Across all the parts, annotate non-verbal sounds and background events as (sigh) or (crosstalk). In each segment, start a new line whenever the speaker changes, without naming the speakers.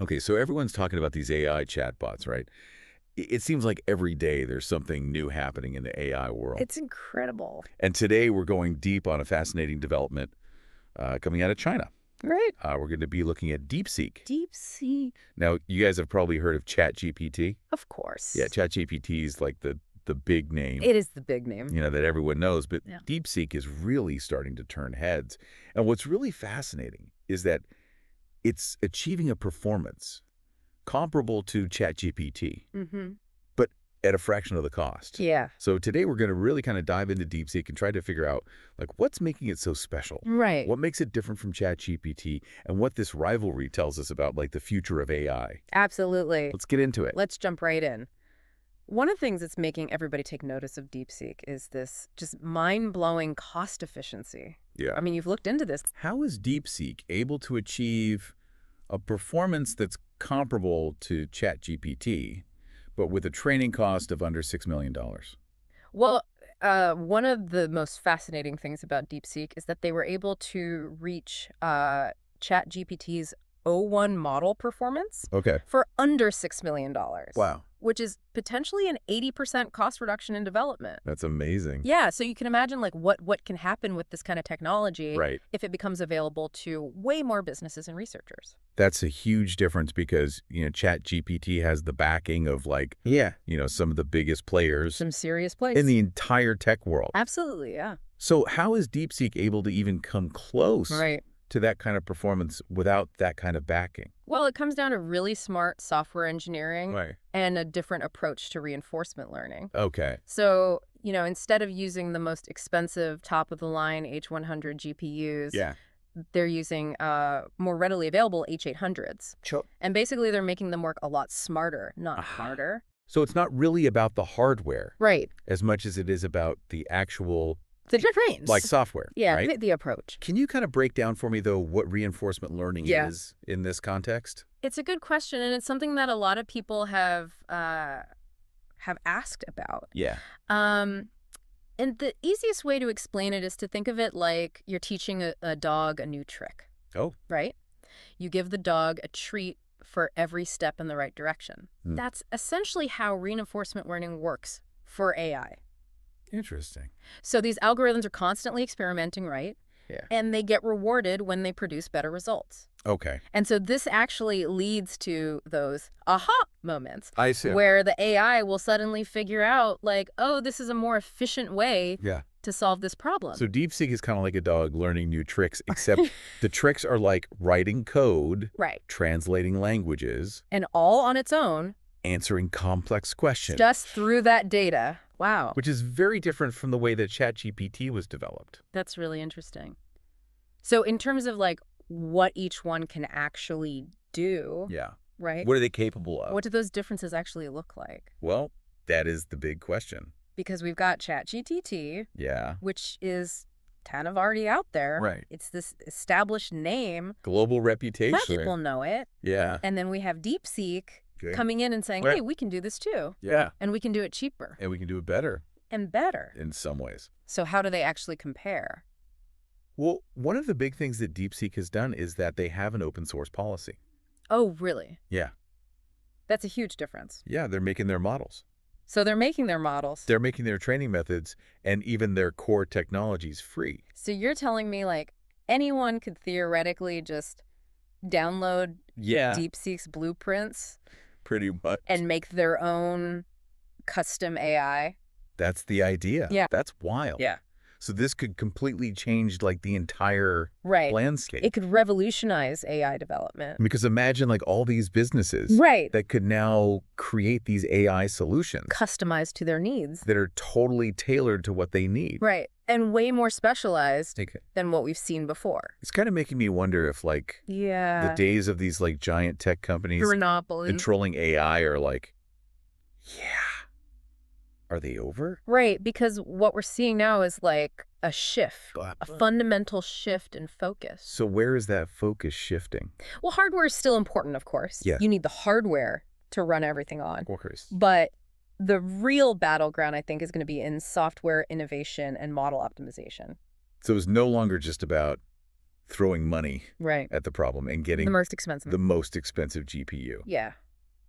Okay, so everyone's talking about these AI chatbots, right? It seems like every day there's something new happening in the AI world.
It's incredible.
and today we're going deep on a fascinating development uh, coming out of China.
Right.
Uh, we're going to be looking at DeepSeek.
Deep sea.
Now, you guys have probably heard of ChatGPT.
Of course.
Yeah, ChatGPT is like the the big name.
It is the big name.
you know, that everyone knows, but
Yeah.
DeepSeek is really starting to turn heads. And what's really fascinating is that it's achieving a performance comparable to ChatGPT,
Mm-hmm.
but at a fraction of the cost.
Yeah.
So today we're going to really kind of dive into DeepSeek and try to figure out like what's making it so special.
Right.
What makes it different from ChatGPT and what this rivalry tells us about like the future of AI.
Absolutely.
Let's get into it.
Let's jump right in. One of the things that's making everybody take notice of DeepSeek is this just mind-blowing cost efficiency.
Yeah.
I mean, you've looked into this.
How is DeepSeek able to achieve a performance that's comparable to ChatGPT, but with a training cost of under $6 million?
Well, uh, one of the most fascinating things about DeepSeek is that they were able to reach uh, ChatGPT's O1 model performance
Okay.
for under $6 million.
Wow.
Which is potentially an 80% cost reduction in development.
That's amazing.
Yeah, so you can imagine like what what can happen with this kind of technology
Right.
if it becomes available to way more businesses and researchers.
That's a huge difference because, you know, ChatGPT has the backing of like,
Yeah.
you know, some of the biggest players
Some serious players.
in the entire tech world.
Absolutely, yeah.
So how is DeepSeek able to even come close
Right.
To that kind of performance without that kind of backing?
Well, it comes down to really smart software engineering
Right.
and a different approach to reinforcement learning.
Okay.
So, you know, instead of using the most expensive top of the line H100 GPUs,
Yeah.
they're using uh, more readily available H800s.
Sure.
And basically, they're making them work a lot smarter, not
Ah.
harder.
So it's not really about the hardware
Right.
as much as it is about the actual
The brains.
like software.
yeah,
Right?
the, the approach.
Can you kind of break down for me though what reinforcement learning
Yeah.
is in this context?
It's a good question, and it's something that a lot of people have uh, have asked about.
Yeah.
Um, and the easiest way to explain it is to think of it like you're teaching a, a dog a new trick.
Oh.
Right? You give the dog a treat for every step in the right direction.
Hmm.
That's essentially how reinforcement learning works for AI.
Interesting.
So these algorithms are constantly experimenting, right?
Yeah.
And they get rewarded when they produce better results.
Okay.
And so this actually leads to those aha moments
I see.
where the AI will suddenly figure out, like, oh, this is a more efficient way
Yeah.
to solve this problem.
So DeepSeek is kind of like a dog learning new tricks, except (laughs) the tricks are like writing code,
right.
translating languages,
And all on its own,
answering complex questions,
just through that data. Wow.
which is very different from the way that ChatGPT was developed.
That's really interesting. So, in terms of like what each one can actually do,
Yeah.
right?
What are they capable of?
What do those differences actually look like?
Well, that is the big question.
Because we've got ChatGPT,
Yeah.
which is kind of already out there.
Right.
It's this established name.
Global reputation.
People know it.
Yeah.
And then we have DeepSeek
Okay.
coming in and saying,
Right.
hey, we can do this too.
Yeah.
And we can do it cheaper
And we can do it better
and better.
in some ways.
So, how do they actually compare?
Well, one of the big things that DeepSeek has done is that they have an open source policy.
Oh, really?
Yeah.
That's a huge difference.
Yeah, they're making their models.
So, they're making their models.
They're making their training methods and even their core technologies free.
So, you're telling me like anyone could theoretically just download
Yeah.
DeepSeek's blueprints
Pretty much.
and make their own custom AI?
That's the idea.
Yeah.
That's wild.
Yeah.
So this could completely change like the entire
Right.
landscape.
It could revolutionize AI development.
because imagine like all these businesses
Right.
that could now create these AI solutions
Customized to their needs.
that are totally tailored to what they need.
Right. And way more specialized
Like,
than what we've seen before.
It's kind of making me wonder if like
Yeah.
the days of these like giant tech companies
Monopoly.
controlling AI are like, are they over?
Right, because what we're seeing now is like a shift, a fundamental shift in focus.
So where is that focus shifting?
Well, hardware is still important, of course.
Yeah.
You need the hardware to run everything on.
Of course.
But the real battleground, I think, is going to be in software innovation and model optimization.
So it's no longer just about throwing money
Right.
at the problem and getting
The most expensive.
the most expensive GPU.
yeah.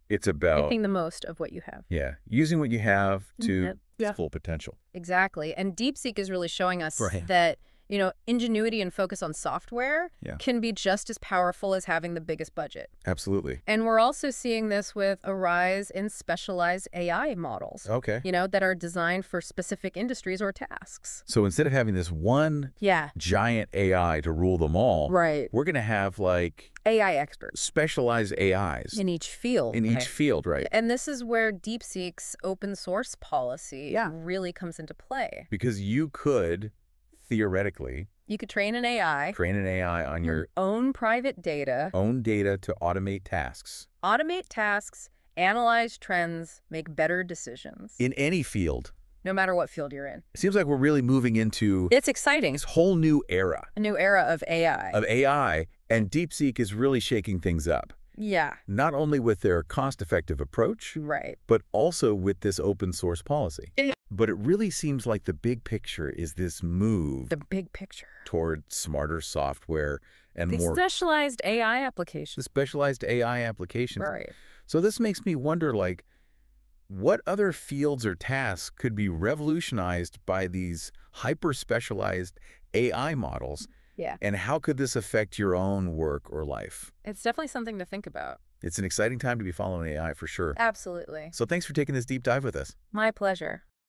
It's about
Making the most of what you have.
yeah, using what you have to
Mhm.
its
Yeah.
full potential.
Exactly. And DeepSeek is really showing us
Right.
that, you know, ingenuity and focus on software
Yeah.
can be just as powerful as having the biggest budget.
Absolutely.
And we're also seeing this with a rise in specialized AI models,
Okay.
you know, that are designed for specific industries or tasks.
So instead of having this one
Yeah.
giant AI to rule them all,
Right.
we're going to have like
AI experts
specialized AIs
in each field.
in each field, right?
And this is where DeepSeek's open source policy
Yeah.
really comes into play.
Because you could theoretically
You could train an AI,
train an AI on your
own private data,
own data to automate tasks
automate tasks, analyze trends, make better decisions,
in any field.
no matter what field you're in.
It seems like we're really moving into
It's exciting.
this whole new era
A new era of AI.
of AI, and DeepSeek is really shaking things up,
yeah,
not only with their cost-effective approach,
right.
but also with this open source policy. But it really seems like the big picture is this move
The big picture.
toward smarter software and
The
more
specialized AI applications.
The specialized AI applications.
Right.
So this makes me wonder, like, what other fields or tasks could be revolutionized by these hyper-specialized AI models,
Yeah.
and how could this affect your own work or life?
It's definitely something to think about.
It's an exciting time to be following AI for sure.
Absolutely.
So thanks for taking this deep dive with us.
My pleasure.